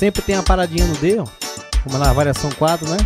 Sempre tem uma paradinha no D, ó. Vamos na variação 4, né?